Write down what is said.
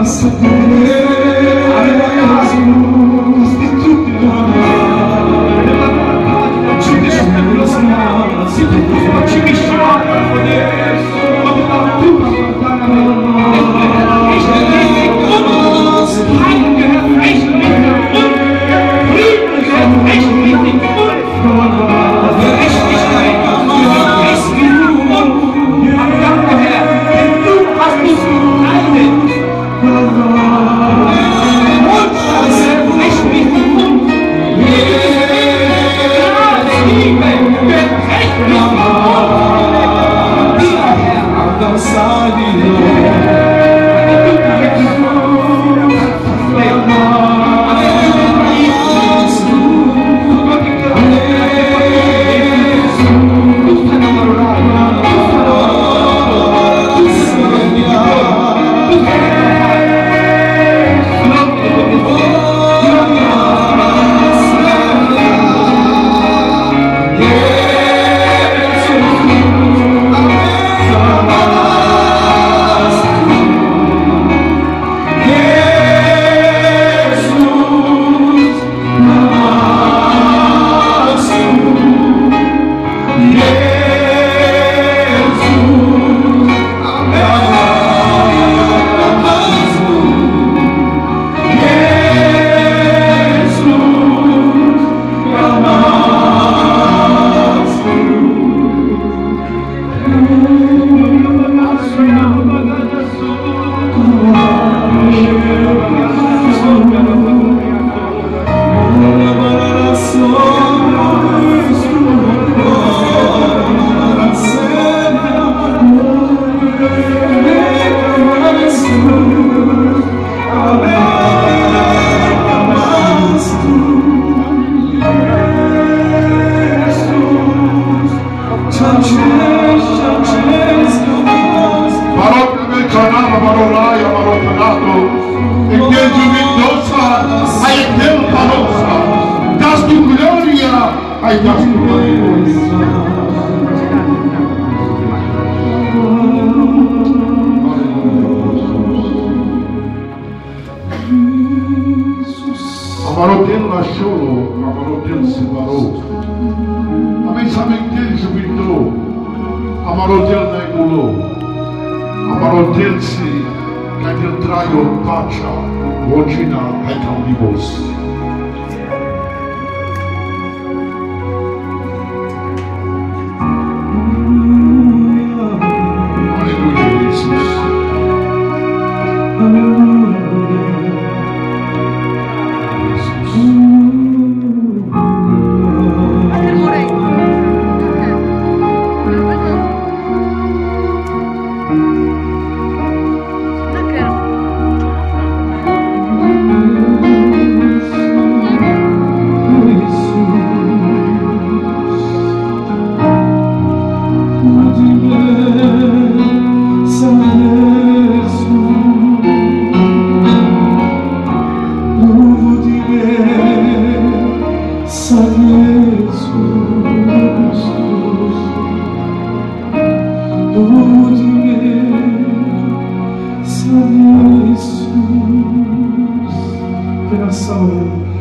passa. Sabe, não. da tu glória, ai. chorou, amarou Deus separou. Amém, sabem que Deus humilhou, amarou Deus negulou, amarou Deus se, que Deus traiu pacha, rotina, recaunimos. Amém. Senhor Jesus, pela salvar.